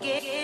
get